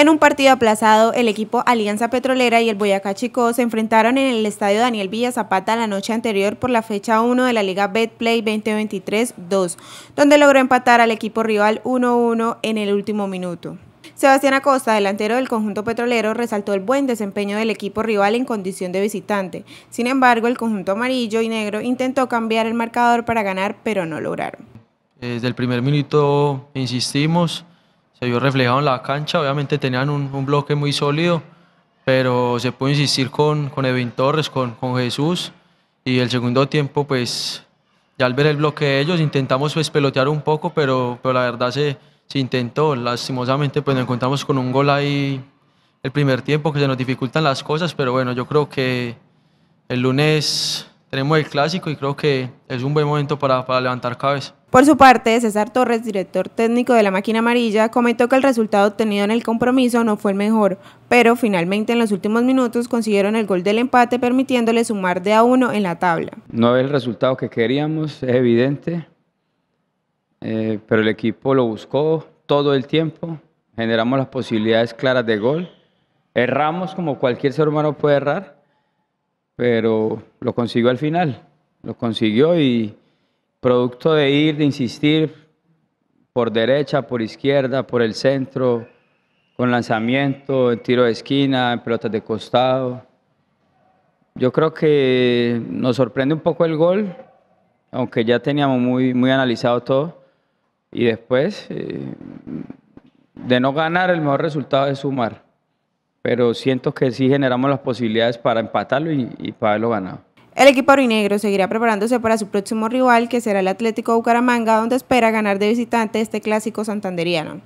En un partido aplazado, el equipo Alianza Petrolera y el Boyacá Chico se enfrentaron en el estadio Daniel Villa Zapata la noche anterior por la fecha 1 de la Liga Betplay 2023-2, donde logró empatar al equipo rival 1-1 en el último minuto. Sebastián Acosta, delantero del conjunto petrolero, resaltó el buen desempeño del equipo rival en condición de visitante. Sin embargo, el conjunto amarillo y negro intentó cambiar el marcador para ganar, pero no lograron. Desde el primer minuto insistimos, se vio reflejado en la cancha. Obviamente tenían un, bloque muy sólido, pero se pudo insistir con, con Edwin Torres, con, con Jesús. Y el segundo tiempo, pues ya al ver el bloque de ellos, intentamos pues, pelotear un poco, pero, pero la verdad se, se intentó. Lastimosamente, pues nos encontramos con un gol ahí el primer tiempo que se nos dificultan las cosas, pero bueno, yo creo que el lunes tenemos el clásico y creo que es un buen momento para, para levantar cabeza. Por su parte, César Torres, director técnico de la máquina amarilla, comentó que el resultado obtenido en el compromiso no fue el mejor, pero finalmente en los últimos minutos consiguieron el gol del empate permitiéndole sumar de a uno en la tabla. No es el resultado que queríamos, es evidente, eh, pero el equipo lo buscó todo el tiempo, generamos las posibilidades claras de gol, erramos como cualquier ser humano puede errar, pero lo consiguió al final, lo consiguió y producto de ir, de insistir por derecha, por izquierda, por el centro, con lanzamiento, en tiro de esquina, en pelotas de costado. Yo creo que nos sorprende un poco el gol, aunque ya teníamos muy, muy analizado todo. Y después, eh, de no ganar, el mejor resultado es sumar pero siento que sí generamos las posibilidades para empatarlo y, para haberlo ganado. El equipo aurinegro seguirá preparándose para su próximo rival, que será el Atlético Bucaramanga, donde espera ganar de visitante este clásico santanderiano.